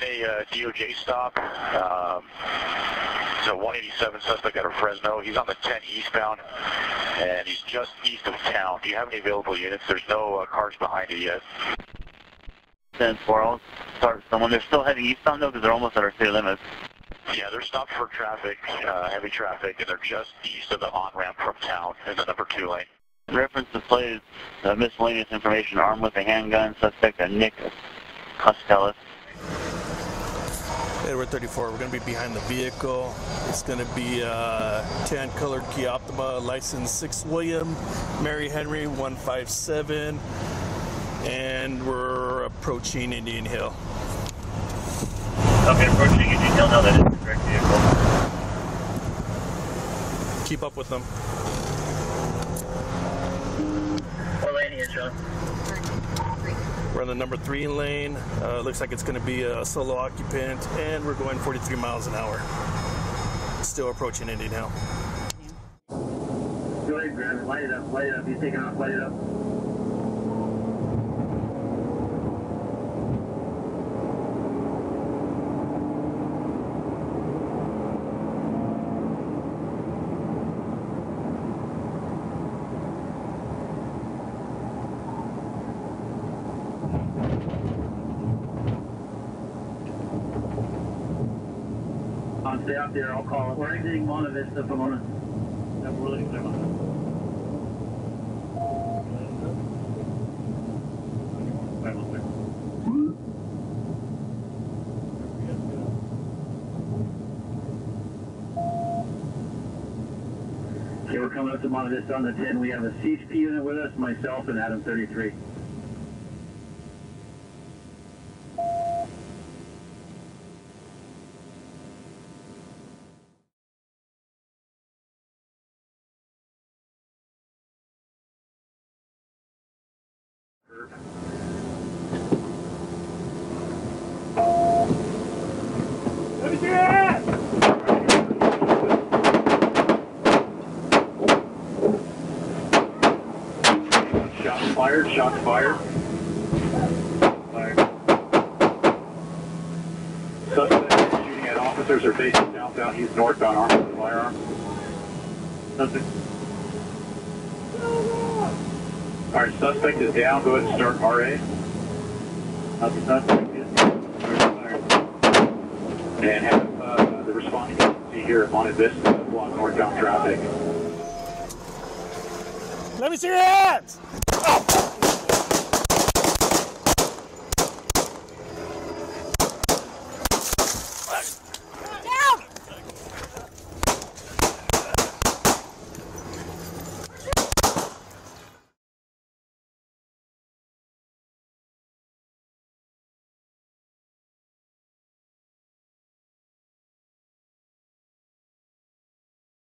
uh, DOJ stop. Um, it's a 187 suspect out of Fresno. He's on the 10 eastbound, and he's just east of Towne. Do you have any available units? There's no uh, cars behind you yet. 10 4, I'll start someone. They're still heading eastbound though because they're almost at our city limits. Yeah, they're stopped for traffic, uh, heavy traffic, and they're just east of the on-ramp from Towne in the number two lane. Reference displays uh, miscellaneous information armed with a handgun, suspect a Nick Costello. Edward 34, we're going to be behind the vehicle. It's going to be uh, tan colored Kia Optima, license 6 William, Mary Henry 157, and we're approaching Indian Hill. Okay, approaching Indian Hill, now that is the correct vehicle. Keep up with them. What lane is John? On the number three lane. Uh, looks like it's going to be a solo occupant, and we're going 43 miles an hour. Still approaching Indy now. Go ahead. Light it up. Light it up. He's taking off. Light it up. On, stay out there. I'll call it. We're exiting Monte Vista, Pomona. Yeah, we're leaving Pomona. Okay, we're coming up to Monte Vista on the 10. We have a CHP unit with us, myself and Adam 33. Let me see your hand! Shots fired, shots fired. Shooting at officers are facing southbound, he's northbound, armed with a firearm. Nothing. Alright, suspect is down, go ahead and start RA. Nothing, suspect is. And have uh, the responding agency here Monte Vista block northbound traffic. Let me see your hands!